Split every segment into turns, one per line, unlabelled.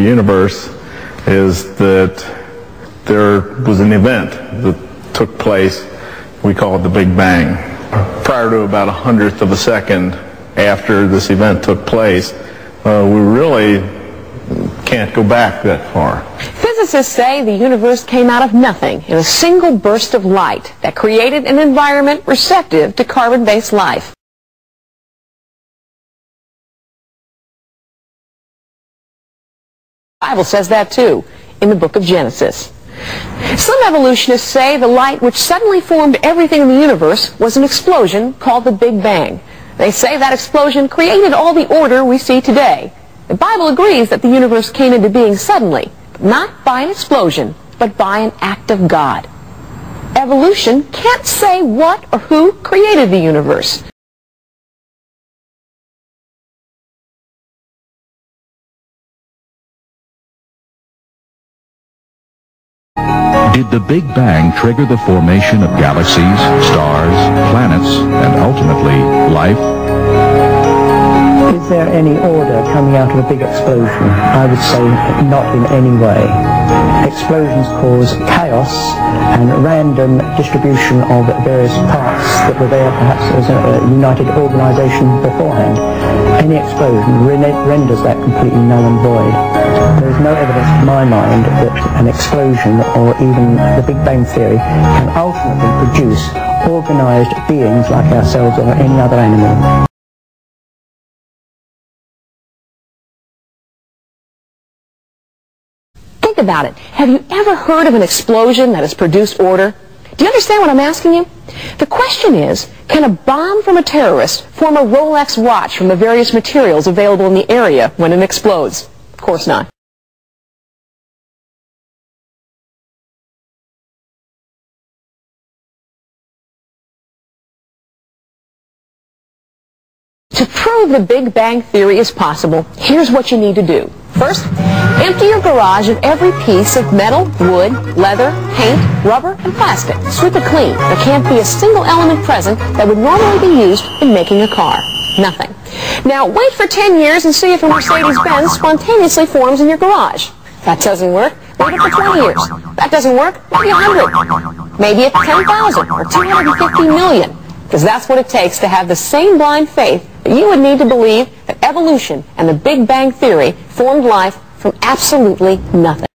universe is that there was an event that took place, we call it the Big Bang. Prior to about a hundredth of a second after this event took place, uh, we really can't go back that far.
Physicists say the universe came out of nothing in a single burst of light that created an environment receptive to carbon-based life. Bible says that too, in the book of Genesis. Some evolutionists say the light which suddenly formed everything in the universe was an explosion called the Big Bang. They say that explosion created all the order we see today. The Bible agrees that the universe came into being suddenly, not by an explosion, but by an act of God. Evolution can't say what or who created the universe.
Did the Big Bang trigger the formation of galaxies, stars, planets, and ultimately life?
Is there any order coming out of a big explosion? I would say not in any way. Explosions cause chaos and random distribution of various parts that were there perhaps as a, united organization beforehand. Any explosion renders that completely null and void. There is no evidence to my mind that an explosion or even the Big Bang Theory can ultimately produce organized beings like ourselves or any other animal.
Think about it. Have you ever heard of an explosion that has produced order? Do you understand what I'm asking you? The question is, can a bomb from a terrorist form a Rolex watch from the various materials available in the area when it explodes? Of course not. To prove the Big Bang Theory is possible, here's what you need to do. First, empty your garage of every piece of metal, wood, leather, paint, rubber, and plastic. Sweep it clean. There can't be a single element present that would normally be used in making a car. Nothing. Now, wait for 10 years and see if a Mercedes-Benz spontaneously forms in your garage. That doesn't work. Wait it for 20 years. That doesn't work. Maybe 100. Maybe at 10,000 or 250 million. Because that's what it takes to have the same blind faith that you would need to believe that evolution and the Big Bang Theory formed life from absolutely nothing.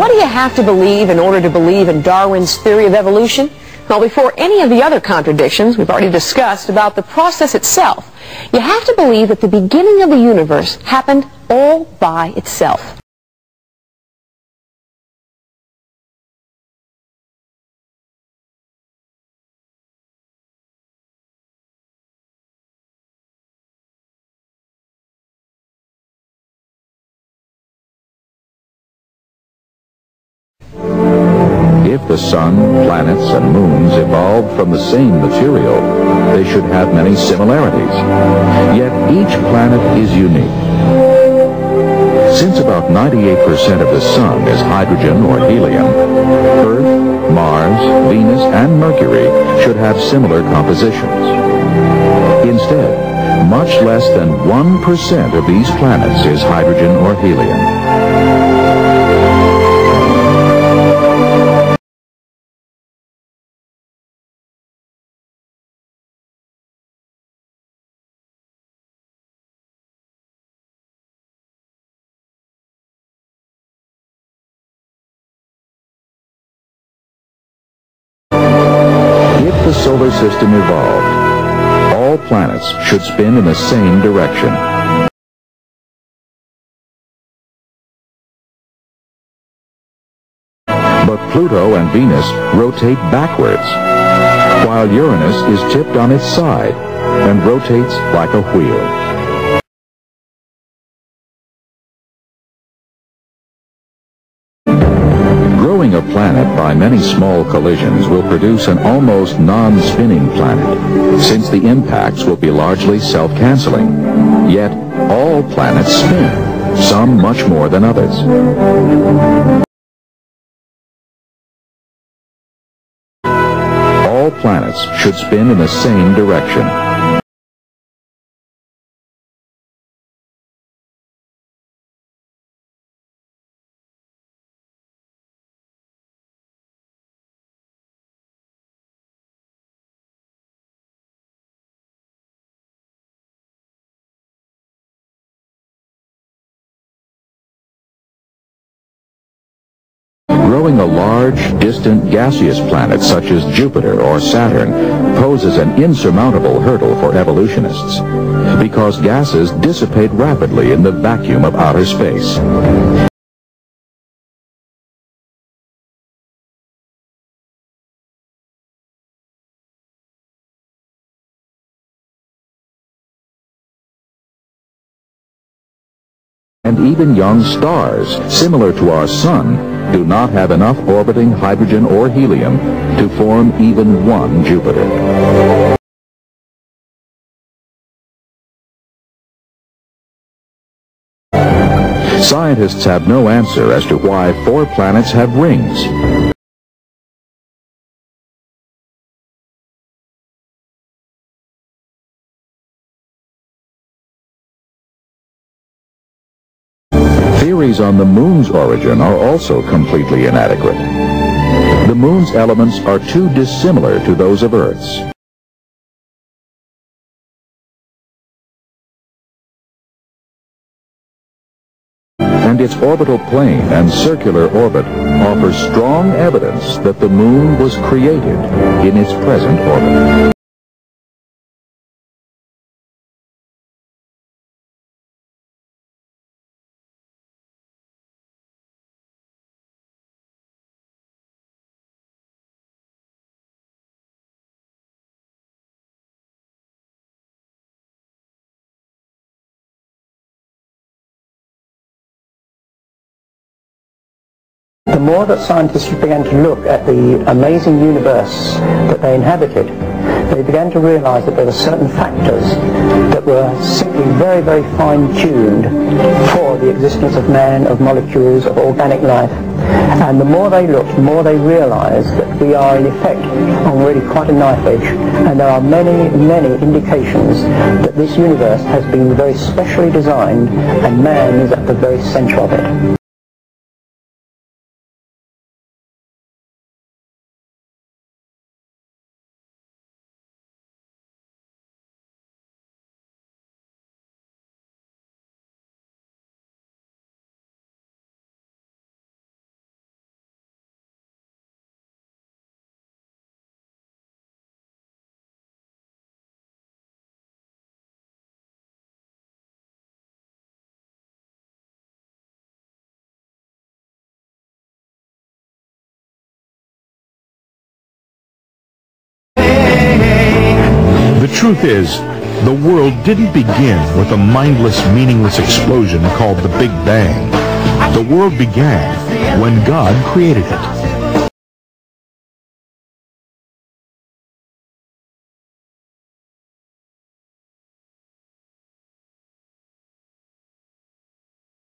What do you have to believe in order to believe in Darwin's theory of evolution? Well, before any of the other contradictions we've already discussed about the process itself, you have to believe that the beginning of the universe happened all by itself.
Sun, planets, and moons evolved from the same material, they should have many similarities. Yet each planet is unique. Since about 98% of the sun is hydrogen or helium, Earth, Mars, Venus, and Mercury should have similar compositions. Instead, much less than 1% of these planets is hydrogen or helium. Solar system evolved, all planets should spin in the same direction. But Pluto and Venus rotate backwards, while Uranus is tipped on its side and rotates like a wheel. Planet by many small collisions will produce an almost non-spinning planet, since the impacts will be largely self-canceling. Yet, all planets spin, some much more than others. All planets should spin in the same direction. Growing a large, distant gaseous planet such as Jupiter or Saturn poses an insurmountable hurdle for evolutionists because gases dissipate rapidly in the vacuum of outer space. And even young stars, similar to our Sun, do not have enough orbiting hydrogen or helium to form even one Jupiter. Scientists have no answer as to why four planets have rings. Theories on the moon's origin are also completely inadequate. The moon's elements are too dissimilar to those of Earth's. And its orbital plane and circular orbit offer strong evidence that the moon was created in its present orbit.
The more that scientists began to look at the amazing universe that they inhabited, they began to realize that there were certain factors that were simply very, very fine-tuned for the existence of man, of molecules, of organic life. And the more they looked, the more they realized that we are in effect on really quite a knife edge. And there are many, many indications that this universe has been very specially designed and man is at the very center of it.
Truth is, the world didn't begin with a mindless, meaningless explosion called the Big Bang. The world began when God created it.